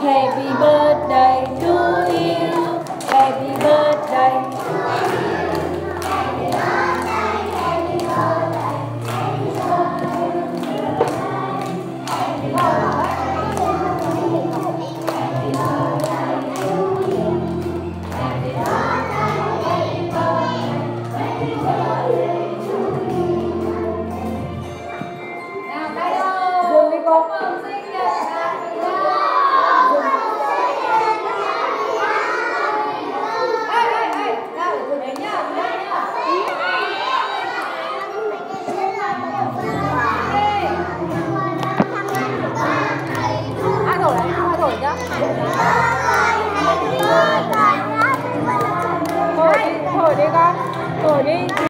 Happy birthday to you. Happy birthday. To you Happy birthday, happy birthday, happy birthday Happy birthday to you Happy birthday to Happy birthday, happy birthday to you Nào cái đâu Vừa mới có ai thổi đấy? Ai thổi nhá? Thổi thổi đi con. Thổi đi.